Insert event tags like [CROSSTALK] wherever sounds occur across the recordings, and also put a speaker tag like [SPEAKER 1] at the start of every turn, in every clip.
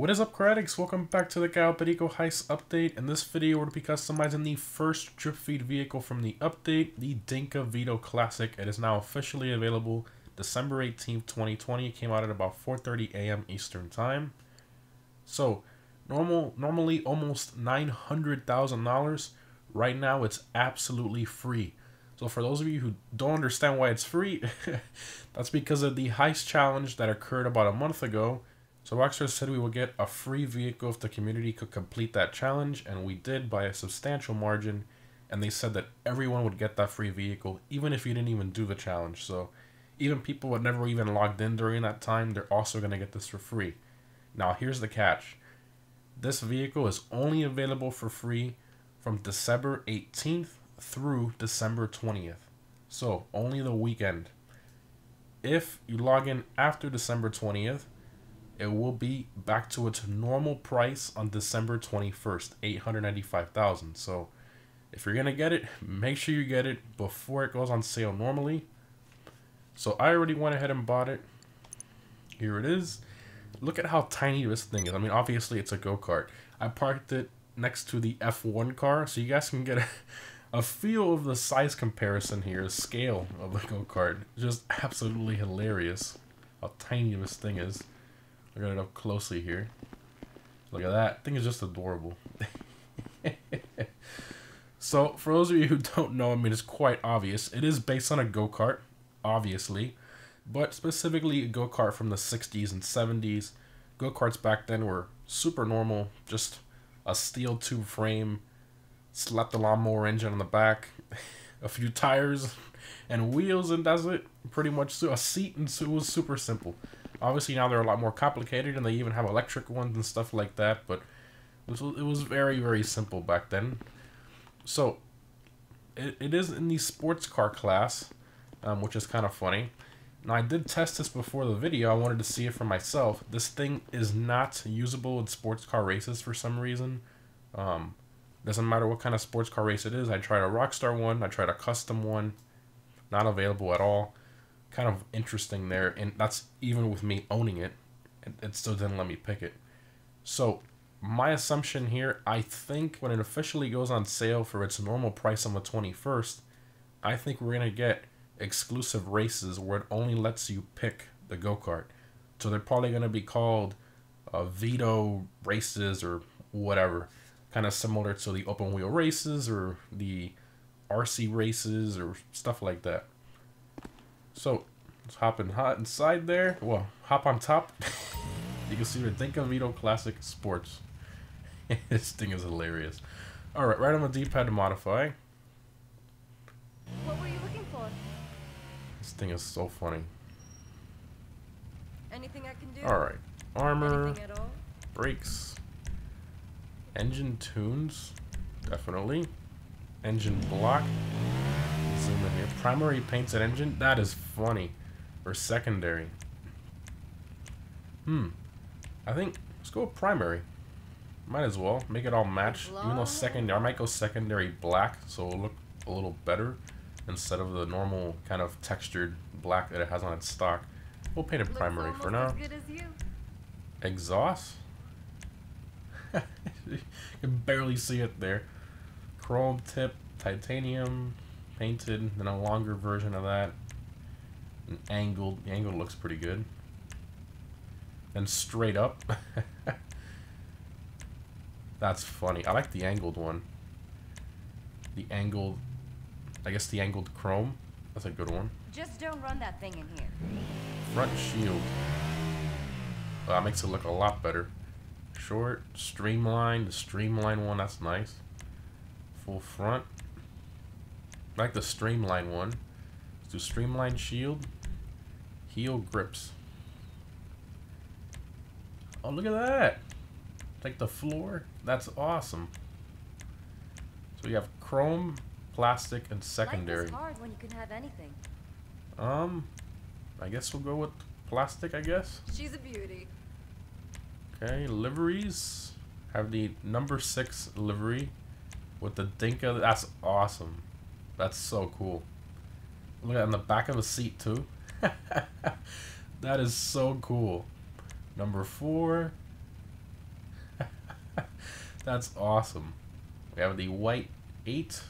[SPEAKER 1] What is up, Critics? Welcome back to the Perico Heist update. In this video, we're going to be customizing the first drip feed vehicle from the update, the Dinka Veto Classic. It is now officially available December 18th, 2020. It came out at about 4.30 a.m. Eastern Time. So, normal, normally almost $900,000. Right now, it's absolutely free. So for those of you who don't understand why it's free, [LAUGHS] that's because of the heist challenge that occurred about a month ago so Rockstar said we would get a free vehicle if the community could complete that challenge, and we did by a substantial margin. And they said that everyone would get that free vehicle, even if you didn't even do the challenge. So even people that never even logged in during that time, they're also going to get this for free. Now here's the catch. This vehicle is only available for free from December 18th through December 20th. So only the weekend. If you log in after December 20th, it will be back to its normal price on December 21st, 895,000. So if you're going to get it, make sure you get it before it goes on sale normally. So I already went ahead and bought it. Here it is. Look at how tiny this thing is. I mean, obviously it's a go-kart. I parked it next to the F1 car so you guys can get a, [LAUGHS] a feel of the size comparison here, the scale of the go-kart. Just absolutely hilarious how tiny this thing is. Look at it up closely here. Look at that. thing is just adorable. [LAUGHS] so, for those of you who don't know, I mean, it's quite obvious. It is based on a go-kart, obviously. But specifically a go-kart from the 60s and 70s. Go-karts back then were super normal. Just a steel tube frame. Slapped a lawnmower engine on the back. [LAUGHS] a few tires and wheels and that's it. Pretty much a seat and it was super simple. Obviously now they're a lot more complicated and they even have electric ones and stuff like that, but it was, it was very, very simple back then. So, it, it is in the sports car class, um, which is kind of funny. Now, I did test this before the video. I wanted to see it for myself. This thing is not usable in sports car races for some reason. Um, doesn't matter what kind of sports car race it is. I tried a Rockstar one. I tried a custom one. Not available at all kind of interesting there, and that's even with me owning it, it, it still didn't let me pick it. So my assumption here, I think when it officially goes on sale for its normal price on the 21st, I think we're going to get exclusive races where it only lets you pick the go-kart. So they're probably going to be called uh, Veto races or whatever. Kind of similar to the open wheel races or the RC races or stuff like that. So, let's hop in hot inside there. Well, hop on top. you can see the Dinka Veto Classic Sports. [LAUGHS] this thing is hilarious. Alright, right on the D-pad to modify.
[SPEAKER 2] What were you looking for?
[SPEAKER 1] This thing is so funny.
[SPEAKER 2] Anything I can do?
[SPEAKER 1] Alright. Armor.
[SPEAKER 2] At all?
[SPEAKER 1] Brakes. Engine tunes. Definitely. Engine block zoom in here. Primary paints an engine? That is funny. Or secondary. Hmm. I think, let's go with primary. Might as well. Make it all match. Even though secondary, I might go secondary black so it'll look a little better instead of the normal kind of textured black that it has on its stock. We'll paint it primary for now. Exhaust? [LAUGHS] you can barely see it there. Chrome tip, titanium, painted, then a longer version of that. An angled, the angle looks pretty good. And straight up. [LAUGHS] That's funny. I like the angled one. The angled, I guess the angled chrome. That's a good one.
[SPEAKER 2] Just don't run that thing in here.
[SPEAKER 1] Front shield. Well, that makes it look a lot better. Short, streamlined, the streamline one, that's nice. Full front. I like the streamline one. Let's do streamline shield. Heel grips. Oh, look at that. Like the floor. That's awesome. So we have chrome, plastic, and secondary.
[SPEAKER 2] Life is hard when you can have anything.
[SPEAKER 1] Um, I guess we'll go with plastic, I guess.
[SPEAKER 2] She's a beauty.
[SPEAKER 1] Okay, liveries. Have the number six livery with the Dinka. That's awesome. That's so cool. Look at on the back of the seat too. [LAUGHS] that is so cool. Number four. [LAUGHS] That's awesome. We have the white 8,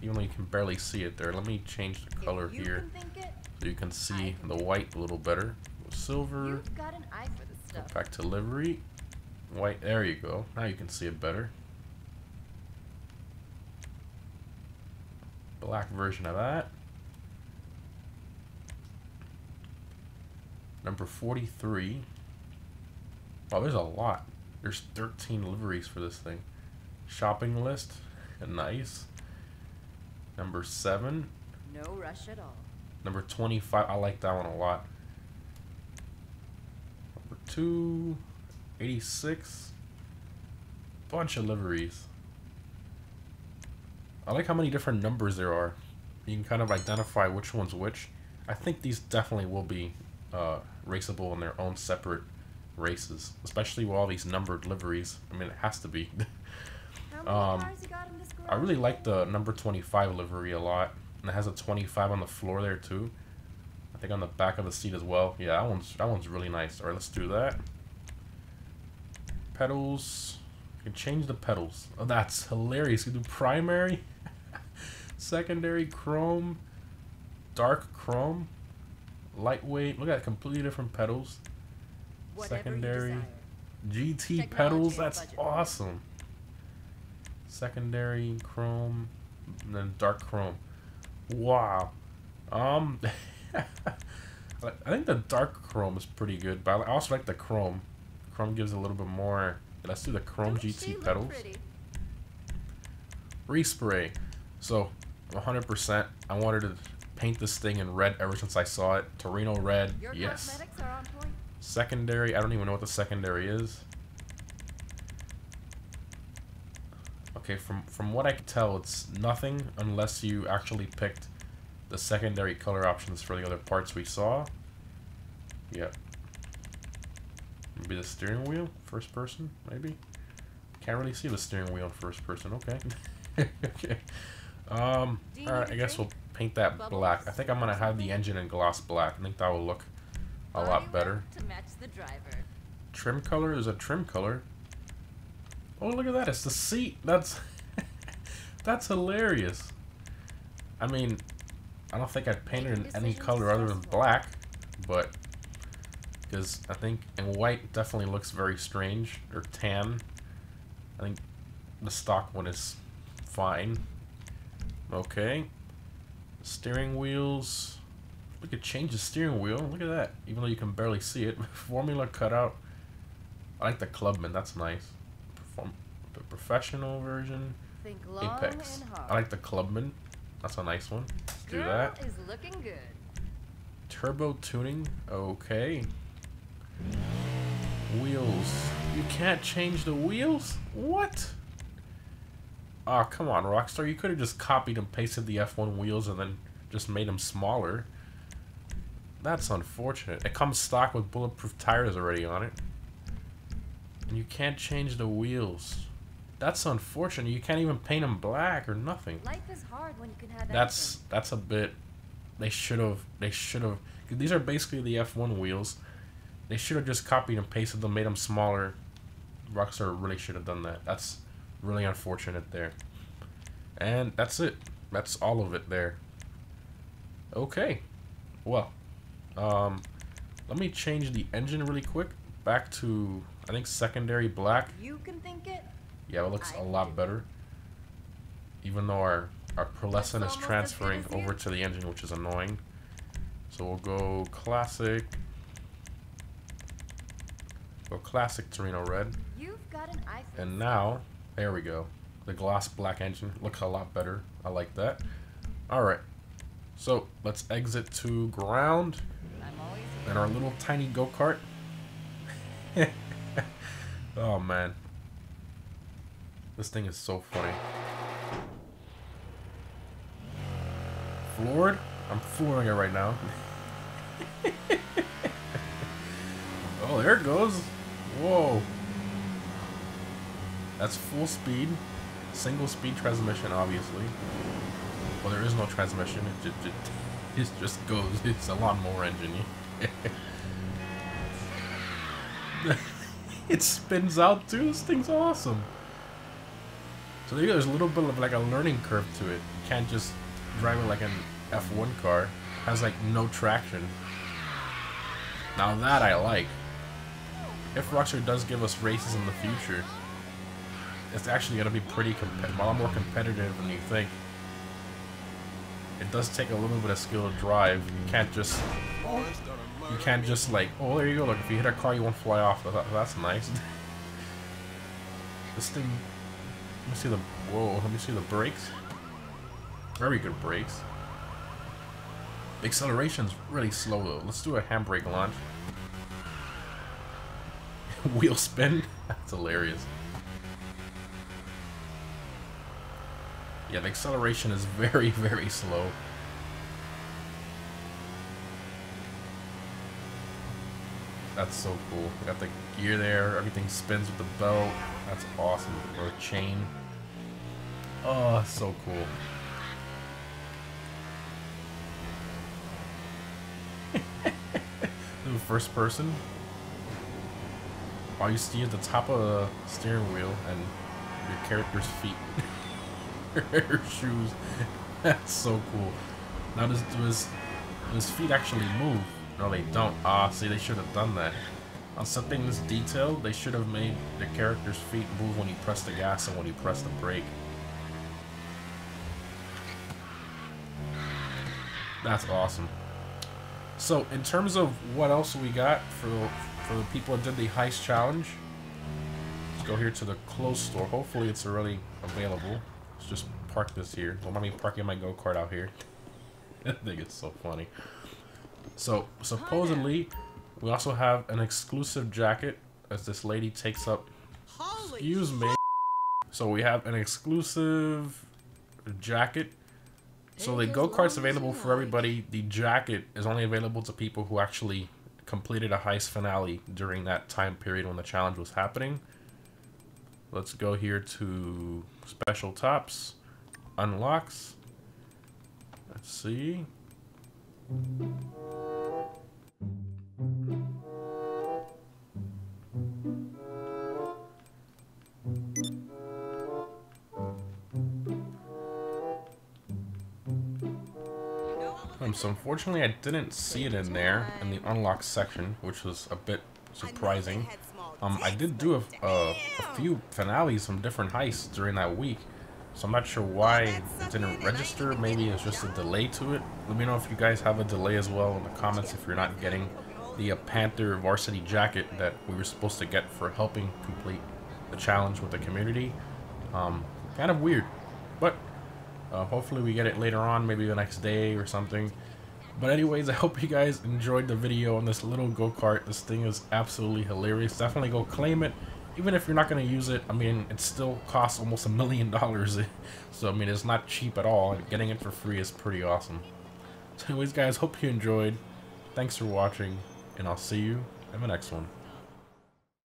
[SPEAKER 1] even though you can barely see it there. Let me change the color here so you can see the white a little better. Silver,
[SPEAKER 2] you've got an eye for this stuff.
[SPEAKER 1] back to livery. White, there you go. Now you can see it better. Black version of that. Number 43. Oh, there's a lot. There's 13 liveries for this thing. Shopping list. [LAUGHS] Nice. Number 7.
[SPEAKER 2] No rush at all.
[SPEAKER 1] Number 25. I like that one a lot. Number 2. 86. Bunch of liveries. I like how many different numbers there are. You can kind of identify which one's which. I think these definitely will be uh, raceable in their own separate races, especially with all these numbered liveries. I mean, it has to be. [LAUGHS] Um,
[SPEAKER 2] cars you got in this garage?
[SPEAKER 1] I really like the number 25 livery a lot. And it has a 25 on the floor there too. I think on the back of the seat as well. Yeah, that one's that one's really nice. Alright, let's do that. Pedals. You can change the pedals. Oh, that's hilarious. You can do primary, secondary chrome, dark chrome, lightweight. Look at that, completely different pedals.
[SPEAKER 2] Whatever
[SPEAKER 1] secondary. GT
[SPEAKER 2] Technology
[SPEAKER 1] pedals, that's
[SPEAKER 2] budget.
[SPEAKER 1] awesome. Secondary chrome, and then dark chrome. Wow. Um, [LAUGHS] I think the dark chrome is pretty good, but I also like the chrome. Chrome gives a little bit more. Let's do the chrome
[SPEAKER 2] Don't
[SPEAKER 1] GT pedals. Respray. So, 100%. I wanted to paint this thing in red ever since I saw it. Torino red.
[SPEAKER 2] Your
[SPEAKER 1] yes.
[SPEAKER 2] cosmetics are on point.
[SPEAKER 1] Secondary, I don't even know what the secondary is. Okay, from from what I can tell, it's nothing unless you actually picked the secondary color options for the other parts we saw. Yep. Maybe the steering wheel, first person, maybe. Can't really see the steering wheel in first person. Okay. [LAUGHS] okay. Um. All right. I guess we'll paint that
[SPEAKER 2] Bubbles?
[SPEAKER 1] black. I think I'm gonna have the engine in gloss black. I think that will look a lot better.
[SPEAKER 2] To match the driver.
[SPEAKER 1] Trim color is a trim color. Oh, look at that! It's the seat. That's [LAUGHS] that's hilarious. I mean, I don't think I'd paint it in any color other than black, but because I think in white definitely looks very strange or tan. I think the stock one is fine. Okay. Steering wheels. We could change the steering wheel. Look at that. Even though you can barely see it. [LAUGHS] Formula cutout. I like the Clubman. That's nice. Perform the professional version.
[SPEAKER 2] Think long
[SPEAKER 1] Apex.
[SPEAKER 2] and hard.
[SPEAKER 1] I like the Clubman. That's a nice one. Let's do
[SPEAKER 2] Girl
[SPEAKER 1] that.
[SPEAKER 2] is looking good.
[SPEAKER 1] Turbo tuning. Okay. Wheels. You can't change the wheels? What? Oh, come on, Rockstar. You could have just copied and pasted the F1 wheels and then just made them smaller. That's unfortunate. It comes stock with bulletproof tires already on it. And you can't change the wheels. That's unfortunate. You can't even paint them black or nothing.
[SPEAKER 2] Life is hard when you can have
[SPEAKER 1] That's that's a bit. They should have. They should have. These are basically the F1 wheels. They should have just copied and pasted them, made them smaller. Rockstar really should have done that. That's really unfortunate there. And that's it. That's all of it there. Okay. Well, um, let me change the engine really quick. Back to I think secondary black.
[SPEAKER 2] You can think it.
[SPEAKER 1] Yeah, it looks
[SPEAKER 2] I
[SPEAKER 1] a lot
[SPEAKER 2] do.
[SPEAKER 1] better. Even though our, our pearlescent is
[SPEAKER 2] almost as good
[SPEAKER 1] transferring over to the engine, which is annoying. So we'll go classic. Go classic Torino red.
[SPEAKER 2] You've got an eye
[SPEAKER 1] And now, there we go. The gloss black engine looks a lot better. I like that. Alright. So let's exit to ground
[SPEAKER 2] stuff. I'm always here.
[SPEAKER 1] and our little tiny go-kart. [LAUGHS] oh man. This thing is so funny. Floored? I'm flooring it right now. [LAUGHS] oh, there it goes. Whoa. That's full speed. Single speed transmission, obviously. Well, there is no transmission. It just, [LAUGHS] it, it just goes. [LAUGHS] It's a lawnmower engine. [LAUGHS] it spins out too. This thing's awesome. So there there's a little bit of like a learning curve to it. You can't just drive it like an F1 car. It has like no traction. Now that I like. If Rockstar does give us races in the future, it's actually going to be pretty competitive, a lot more competitive than you think. It does take a little bit of skill to drive. You can't just, you can't just like, oh there you go, look, if you hit a car you won't fly off. That's nice. [LAUGHS] this thing, let me see the, whoa, let me see the brakes. Very good brakes. Acceleration's really slow though. Let's do a handbrake launch. [LAUGHS] Wheel spin? [LAUGHS] That's hilarious. Yeah, the acceleration is very, [LAUGHS] very slow. That's so cool. We got the gear there, everything spins with the belt. That's awesome. Or a chain. Oh, so cool. [LAUGHS] first person. All you see at the top of the steering wheel and your character's feet. [LAUGHS] her [LAUGHS] shoes. That's so cool. Now does does his feet actually move? No, they don't. Ah, see, they should have done that. On something this detailed, they should have made the character's feet move when you press the gas and when you press the brake. That's awesome. So, in terms of what else we got for for the people that did the heist challenge, let's go here to the clothes store. Hopefully, it's already available. Let's just park this here. Don't mind me parking my go-kart out here. [LAUGHS] I think it's so funny. So, supposedly, we also have an exclusive jacket as this lady takes up... Excuse me. So we have an exclusive jacket. So the go-kart's available for everybody. The jacket is only available to people who actually completed a heist finale during that time period when the challenge was happening. Let's go here to special tops, unlocks. Let's see. Um, so unfortunately I didn't see it in there in the unlock section, which was a bit surprising. Um, I did do a, a, a, few finales from different heists during that week, so I'm not sure why it didn't register. Maybe it's just a delay to it. Let me know if you guys have a delay as well in the comments if you're not getting the uh, Panther varsity jacket that we were supposed to get for helping complete the challenge with the community. Um, kind of weird, but uh, hopefully we get it later on, maybe the next day or something. But anyways, I hope you guys enjoyed the video on this little go-kart. This thing is absolutely hilarious. Definitely go claim it. Even if you're not going to use it, I mean, it still costs almost a million dollars. [LAUGHS] So, I mean, it's not cheap at all. Getting it for free is pretty awesome. So anyways, guys, hope you enjoyed. Thanks for watching. And I'll see you in the next one.